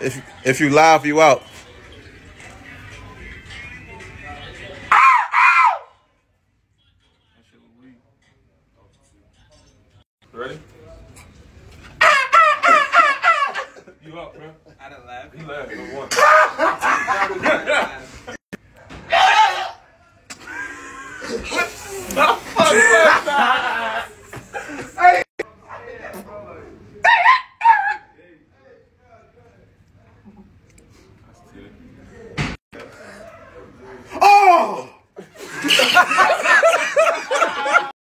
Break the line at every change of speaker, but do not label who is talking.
If if you live, you out. Ready? you out, bro?
I didn't laugh.
You laughed, but one.